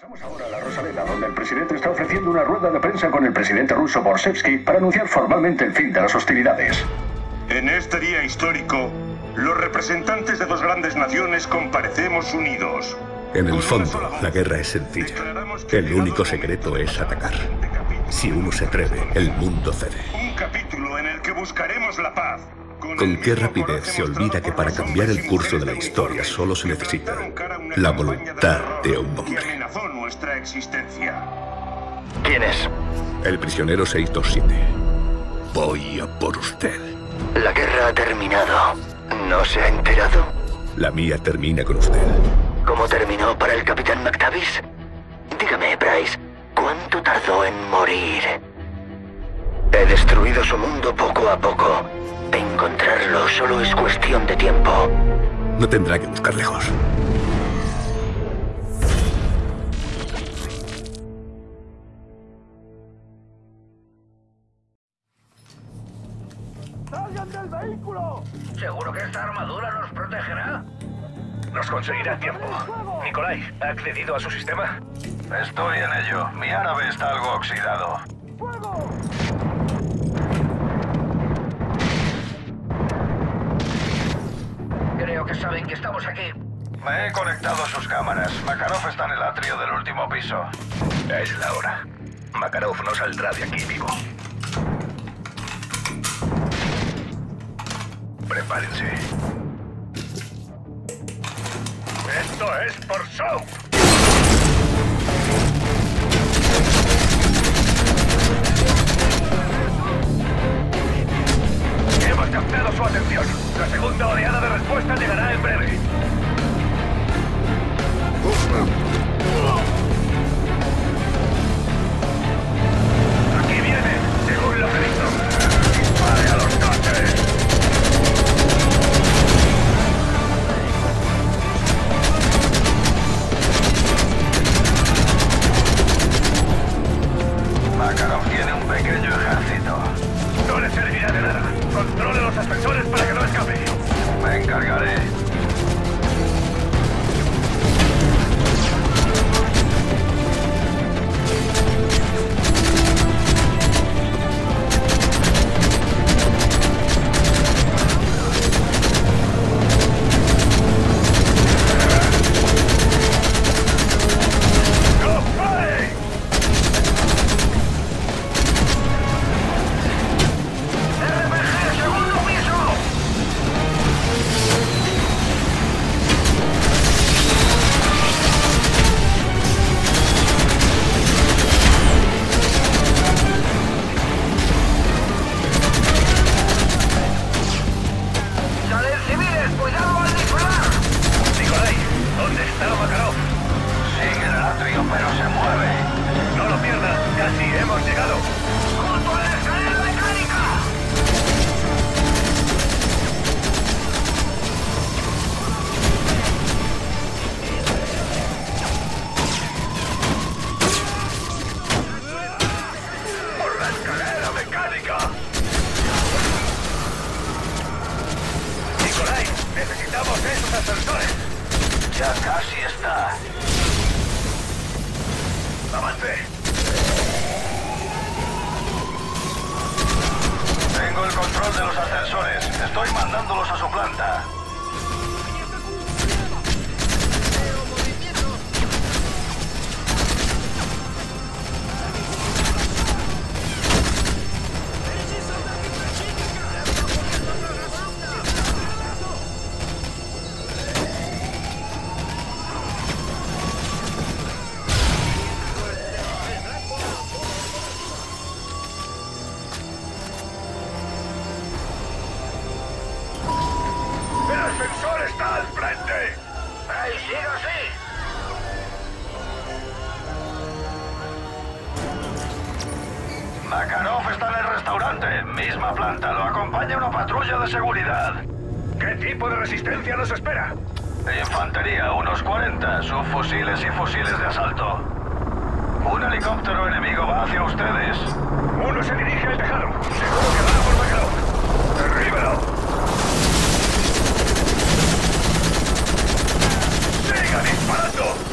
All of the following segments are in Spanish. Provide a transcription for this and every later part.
Pasamos ahora a la Rosaleda, donde el presidente está ofreciendo una rueda de prensa con el presidente ruso Borsevsky para anunciar formalmente el fin de las hostilidades. En este día histórico, los representantes de dos grandes naciones comparecemos unidos. En el fondo, la guerra es sencilla. El único secreto es atacar. Si uno se atreve, el mundo cede. Un capítulo en el que buscaremos la paz. Con qué rapidez se olvida que para cambiar el curso de la historia solo se necesita la voluntad de un hombre. ¿Quién es? El prisionero 627. Voy a por usted. La guerra ha terminado. ¿No se ha enterado? La mía termina con usted. ¿Cómo terminó para el capitán McTavish? Dígame, Bryce, ¿cuánto tardó en morir? He destruido su mundo poco a poco. Encontrarlo solo es cuestión de tiempo. No tendrá que buscar lejos. ¡Salgan del vehículo! ¿Seguro que esta armadura nos protegerá? Nos conseguirá tiempo. Nikolai, ¿ha accedido a su sistema? Estoy en ello. Mi árabe está algo oxidado. Estamos aquí. Me he conectado a sus cámaras. Makarov está en el atrio del último piso. Es la hora. Makarov no saldrá de aquí vivo. Prepárense. ¡Esto es por show! Hemos captado su atención. La segunda oleada de respuesta llegará en breve. Ascensores. Ya casi está. ¡Avance! Tengo el control de los ascensores. Estoy mandándolos a su planta. ¿Qué tipo de resistencia nos espera? Infantería, unos 40. Subfusiles y fusiles de asalto. Un helicóptero enemigo va hacia ustedes. Uno se dirige al tejado. Seguro que va por Makarov. ¡Derríbalo! ¡Siga disparando!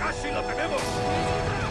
¡Casi lo tenemos!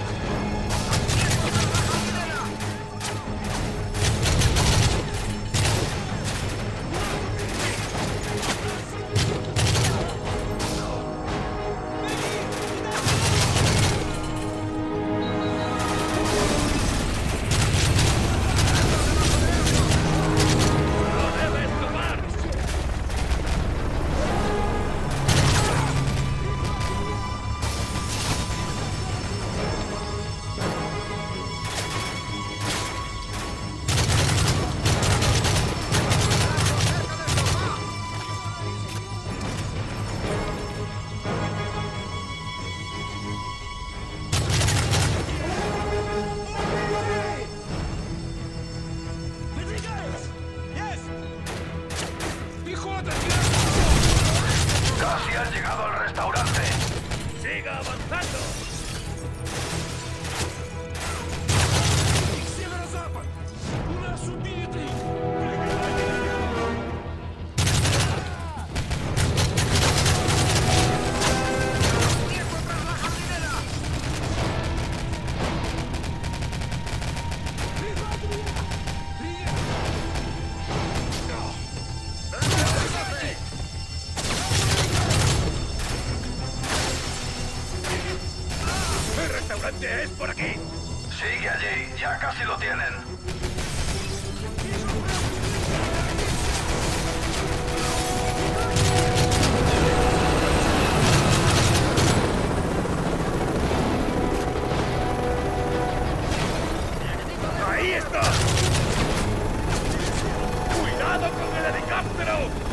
Sigue allí, ya casi lo tienen. ¡Ahí está! ¡Cuidado con el helicóptero!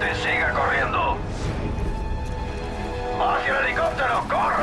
¡Adelante! ¡Siga corriendo! ¡Hacia el helicóptero! ¡Corre!